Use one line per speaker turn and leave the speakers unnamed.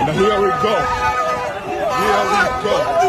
And here we go. Here we go.